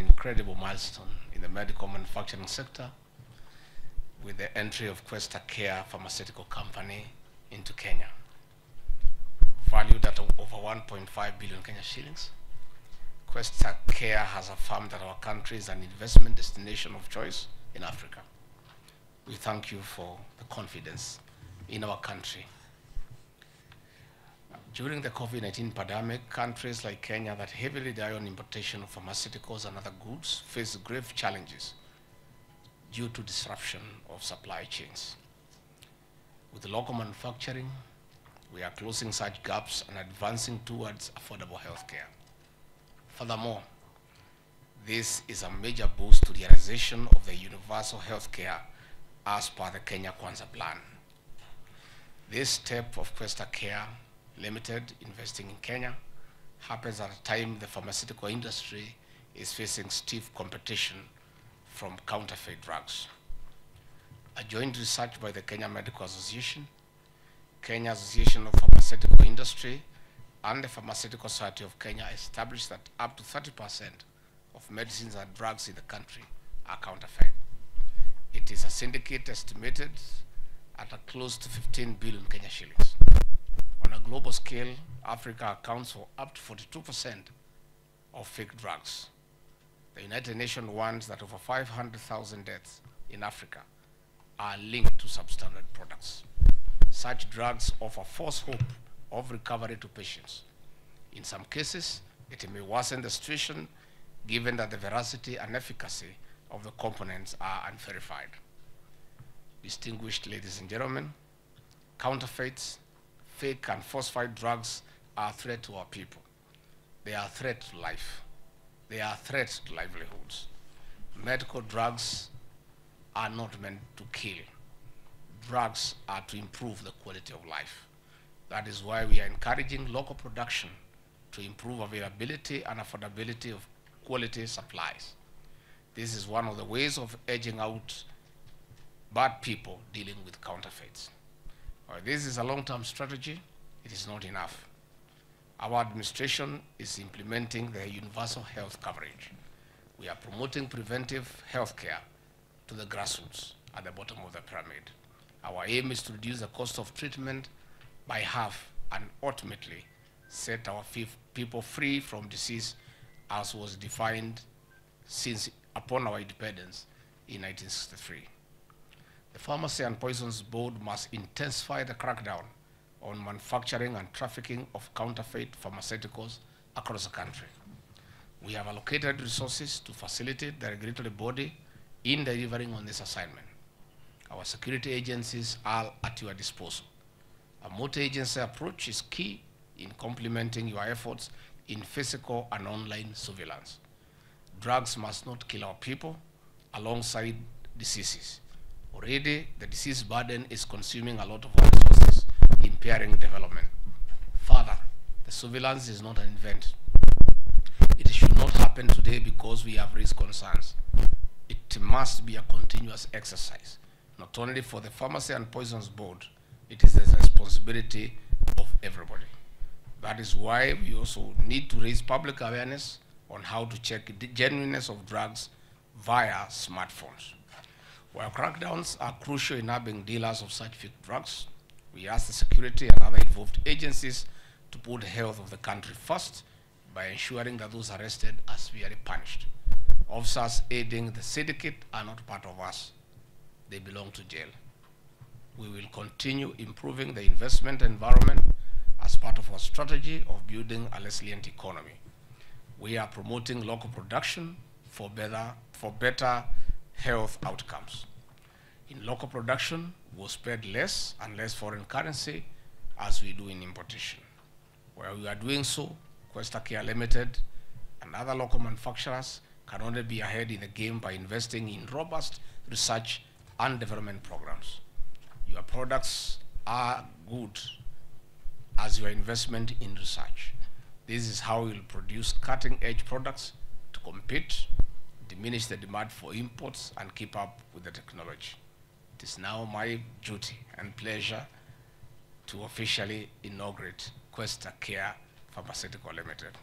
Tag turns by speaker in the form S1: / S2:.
S1: incredible milestone in the medical manufacturing sector with the entry of Questa Care Pharmaceutical Company into Kenya, valued at over 1.5 billion Kenya shillings. Questa Care has affirmed that our country is an investment destination of choice in Africa. We thank you for the confidence in our country. During the COVID-19 pandemic, countries like Kenya that heavily rely on importation of pharmaceuticals and other goods face grave challenges due to disruption of supply chains. With local manufacturing, we are closing such gaps and advancing towards affordable healthcare. Furthermore, this is a major boost to the realization of the universal healthcare as per the Kenya Kwanza plan. This step of Questa Care Limited investing in Kenya happens at a time the pharmaceutical industry is facing stiff competition from counterfeit drugs. A joint research by the Kenya Medical Association, Kenya Association of Pharmaceutical Industry, and the Pharmaceutical Society of Kenya established that up to 30% of medicines and drugs in the country are counterfeit. It is a syndicate estimated at a close to 15 billion Kenya shillings. Global scale, Africa accounts for up to 42% of fake drugs. The United Nations warns that over 500,000 deaths in Africa are linked to substandard products. Such drugs offer false hope of recovery to patients. In some cases, it may worsen the situation given that the veracity and efficacy of the components are unverified. Distinguished ladies and gentlemen, counterfeits, fake and falsified drugs are a threat to our people. They are a threat to life. They are a threat to livelihoods. Medical drugs are not meant to kill. Drugs are to improve the quality of life. That is why we are encouraging local production to improve availability and affordability of quality supplies. This is one of the ways of edging out bad people dealing with counterfeits. This is a long-term strategy, it is not enough. Our administration is implementing the universal health coverage. We are promoting preventive health care to the grassroots at the bottom of the pyramid. Our aim is to reduce the cost of treatment by half and ultimately set our people free from disease as was defined since upon our independence in 1963. The Pharmacy and Poisons Board must intensify the crackdown on manufacturing and trafficking of counterfeit pharmaceuticals across the country. We have allocated resources to facilitate the regulatory body in delivering on this assignment. Our security agencies are at your disposal. A multi-agency approach is key in complementing your efforts in physical and online surveillance. Drugs must not kill our people alongside diseases. Already, the disease burden is consuming a lot of our resources, impairing development. Further, the surveillance is not an event. It should not happen today because we have raised concerns. It must be a continuous exercise, not only for the Pharmacy and Poisons Board, it is the responsibility of everybody. That is why we also need to raise public awareness on how to check the genuineness of drugs via smartphones. While crackdowns are crucial in curbing dealers of such fake drugs, we ask the security and other involved agencies to put the health of the country first by ensuring that those arrested are severely punished. Officers aiding the syndicate are not part of us. They belong to jail. We will continue improving the investment environment as part of our strategy of building a resilient economy. We are promoting local production for better, for better health outcomes. In local production, we'll spend less and less foreign currency as we do in importation. While we are doing so, Questa Care Limited and other local manufacturers can only be ahead in the game by investing in robust research and development programs. Your products are good as your investment in research. This is how you'll produce cutting-edge products to compete, diminish the demand for imports, and keep up with the technology. It is now my duty and pleasure to officially inaugurate Questa Care Pharmaceutical Limited.